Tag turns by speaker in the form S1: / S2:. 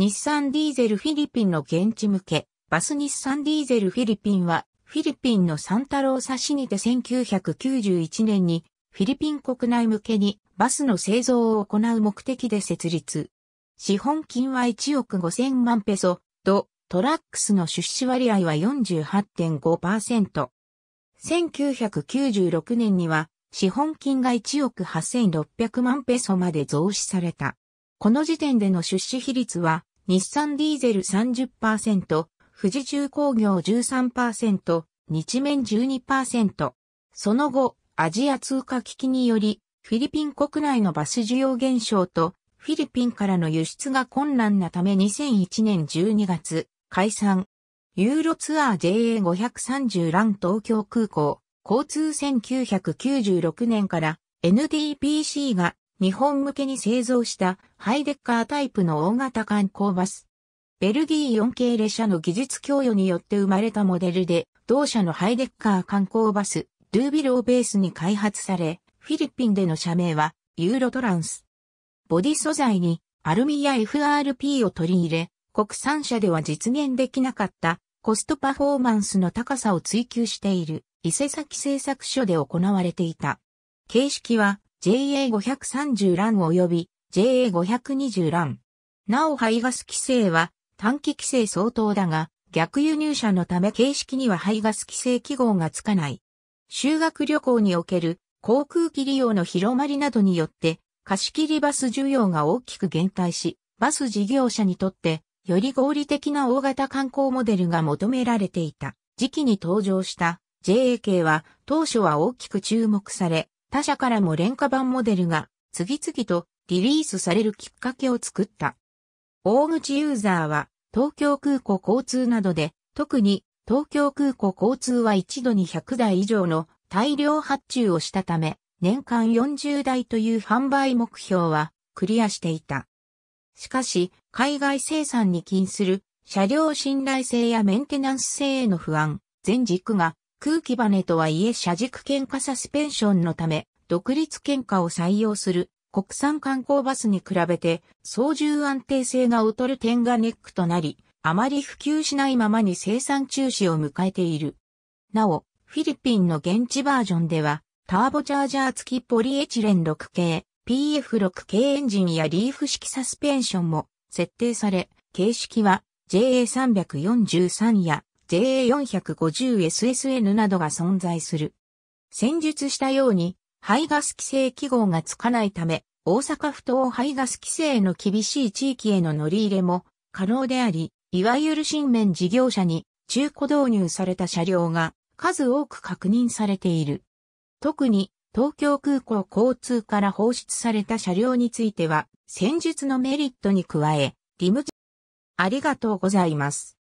S1: 日産ディーゼルフィリピンの現地向け、バス日産ディーゼルフィリピンは、フィリピンのサンタローサ市にて1991年に、フィリピン国内向けにバスの製造を行う目的で設立。資本金は1億5000万ペソ、ド、トラックスの出資割合は48.5%。1996年には資本金が1億8600万ペソまで増資された。この時点での出資比率は日産ディーゼル30%、富士重工業13%、日面12%。その後、アジア通貨危機により、フィリピン国内のバス需要減少と、フィリピンからの輸出が困難なため2001年12月、解散。ユーロツアー JA530 ラン東京空港、交通1996年から NDPC が日本向けに製造したハイデッカータイプの大型観光バス。ベルギー4系列車の技術供与によって生まれたモデルで、同社のハイデッカー観光バス、ドゥービルをベースに開発され、フィリピンでの社名は、ユーロトランス。ボディ素材にアルミや FRP を取り入れ、国産車では実現できなかったコストパフォーマンスの高さを追求している伊勢崎製作所で行われていた。形式は JA530 ラン及び JA520 ラン。なお排ガス規制は短期規制相当だが、逆輸入車のため形式には排ガス規制記号がつかない。修学旅行における航空機利用の広まりなどによって貸切バス需要が大きく減退し、バス事業者にとってより合理的な大型観光モデルが求められていた時期に登場した JA 系は当初は大きく注目され、他社からも廉価版モデルが次々とリリースされるきっかけを作った。大口ユーザーは東京空港交通などで特に東京空港交通は一度に100台以上の大量発注をしたため年間40台という販売目標はクリアしていた。しかし海外生産に禁する車両信頼性やメンテナンス性への不安、全軸が空気バネとはいえ車軸喧嘩サスペンションのため、独立喧嘩を採用する国産観光バスに比べて操縦安定性が劣る点がネックとなり、あまり普及しないままに生産中止を迎えている。なお、フィリピンの現地バージョンでは、ターボチャージャー付きポリエチレン6系、PF6 系エンジンやリーフ式サスペンションも設定され、形式は JA343 や JA450SSN などが存在する。戦術したように、排ガス規制記号がつかないため、大阪府等排ガス規制の厳しい地域への乗り入れも可能であり、いわゆる新面事業者に中古導入された車両が数多く確認されている。特に東京空港交通から放出された車両については、戦術のメリットに加え、リムありがとうございます。